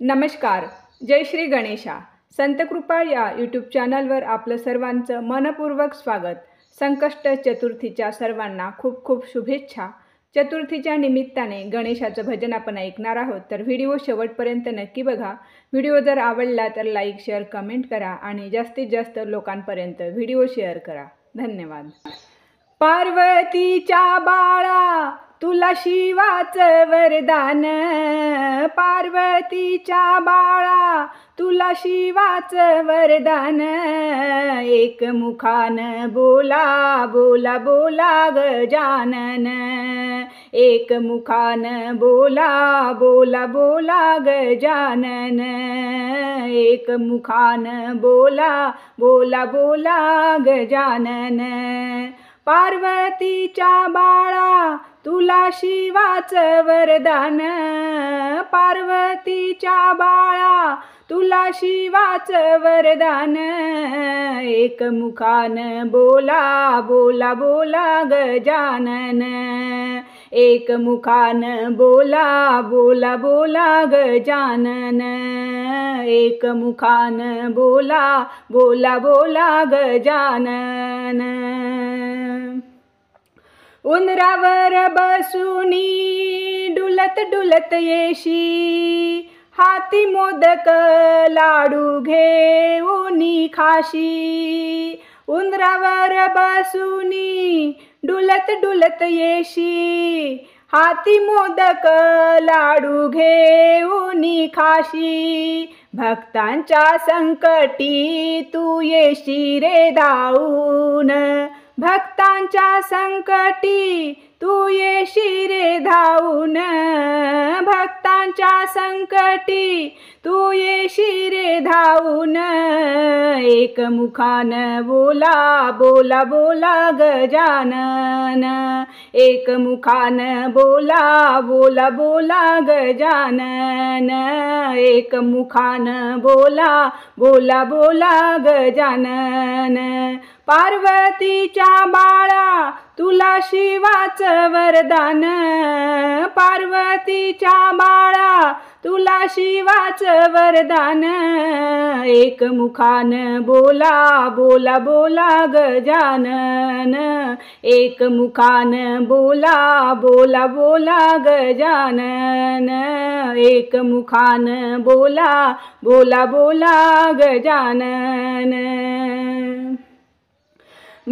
नमस्कार जय श्री गणेशा. संतकृपा या यूट्यूब चॅनलवर आपलं सर्वांचं मनपूर्वक स्वागत. संकष्ट चतुर्थीच्या सर्वांना खूप खूप शुभेच्छा. चतुर्थीच्या निमित्ताने गणेशाचं भजन आपण ऐकणार आहोत तर व्हिडिओ शेवटपर्यंत नक्की बघा. व्हिडिओ जर आवडला तर लाईक शेअर कमेंट करा आणि जास्तीत जास्त लोकांपर्यंत व्हिडिओ शेअर करा. धन्यवाद. पार्वतीच्या बाळा तुला शिवाच वरदान. पार्वतीच्या बाळा तुला शिवाच वरदान. एक मुखान बोला बोला बोला गजानन एक मुखान बोला बोला बोला गजानन एक मुखान बोला बोला बोला गजानन पार्वतीच्या बाळा तुला शिवाचं वरदान. पार्वतीच्या बाळा तुला शिवाचं वरदान. एक मुखान बोला बोला बोला गजानन. एक मुखान बोला बोला बोला गजानन एक मुखान बोला बोला बोला गजानन उंदरावर बसूनी डुलत डुलत येशी। हाती मोदक लाडू घेऊनी खाशी। उंदरावर बसूनी डुलत डुलत येशी. हाती मोदक लाडू घेऊनी खाशी. भक्तांच्या संकटी तू येशी रे धावून. भक्तांच्या संकटी तू येशी रे धावून. भक्तांच्या संकटी तू येशी रे धावून. एक मुखान बोला बोला बोला गजानन एक मुखान बोला बोला बोला गजानन एक मुखान बोला बोला बोला गजानन पार्वतीच्या बाळा तुला शिवाच वरदान. पार्वतीच्या बाळा तुला शिवाच वरदान. एक मुखान बोला बोला बोला गजानन एक मुखान बोला बोला बोला गजानन एक मुखान बोला बोला बोला गजानन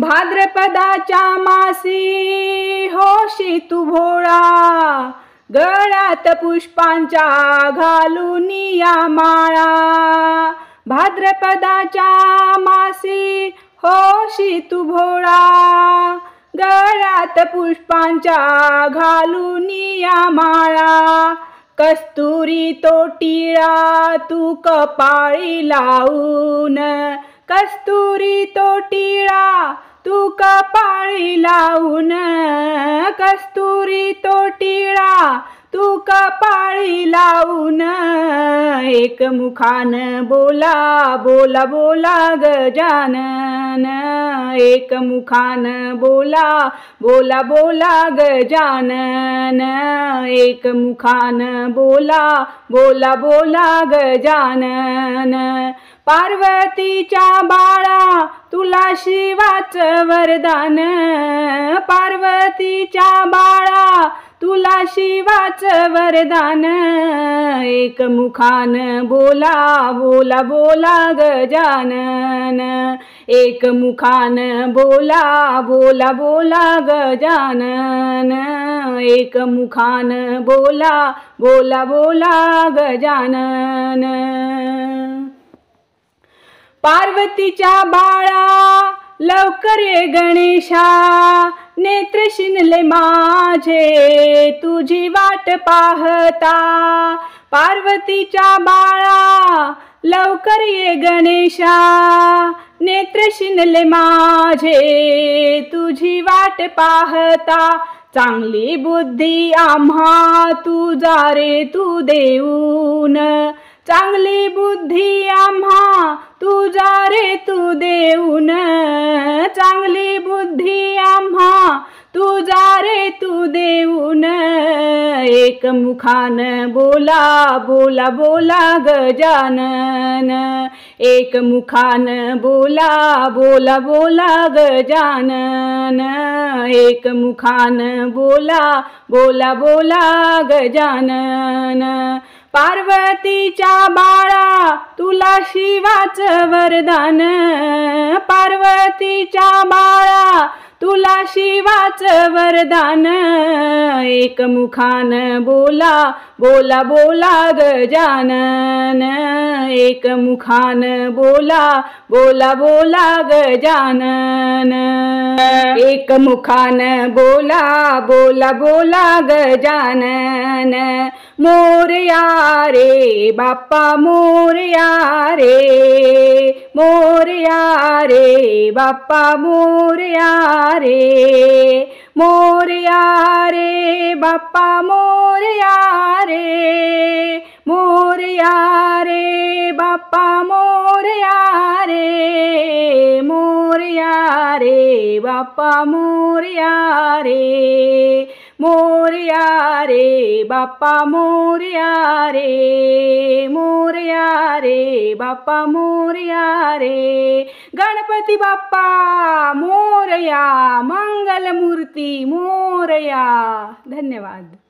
भाद्रपदाच्या मासी होशी तू भोळा. गळ्यात पुष्पांच्या घालून या माळा. भाद्रपदाच्या मासी होशी तू भोळा. गळ्यात पुष्पांच्या घालून या माळा. कस्तुरी तोटिळा तू कपाळी लावून. कस्तुरी तोटिळा तू कपाळी लावून. कस्तुरी तोटिळा तू कपाळी लावून एक मुखान बोला बोला बोला गजानन एक मुखान बोला बोला बोला गजानन एक मुखान बोला बोला बोला गजानन पार्वतीच्या बाळा तुला शिवाचं वरदान. पार्वतीच्या बाळा तुला शिवाचं वरदान. एक मुखान बोला बोला बोला गजानन एक मुखान बोला बोला बोला गजानन एक मुखान बोला बोला बोला गजानन पार्वतीच्या बाळा लवकर ये गणेशा नेत्र शिनले माझे तुझी वाट पाहता. पार्वतीच्या बाळा लवकर ये गणेशा नेत्र शिनले माझे तुझी वाट पाहता. चांगली बुद्धी आम्हा तुझा रे तू देऊन. चांगली बुद्धी आम्हा तुझा रे तू देऊन. चांगली बुद्धी आम्हा. तुझा रे तू देऊन एक मुखान. बोला बोला बोला गजानन एक मुखान. बोला बोला बोला गजानन एक मुखान. बोला बोला बोला गजानन पार्वतीच्या बाळा तुला शिवाच वरदान. पार्वतीच्या बाळा तुला शिवाच वरदान. एक मुखान बोला बोला बोला गजानन एक मुखान बोला बोला बोला गजानन एक मुखान बोला बोला बोला गजानन मोरया रे बाप्पा मोरया रे मोरया रे बाप्पा मोरया रे मोरया रे बाप्पा मोरया रे मोरया रे बाप्पा मोरया रे मोरया रे बाप्पा मोरया रे मोरया रे बाप्पा मोरया रे मोरया रे बाप्पा मोरया रे गणपती बाप्पा मोरया मंगलमूर्ती मोरया धन्यवाद.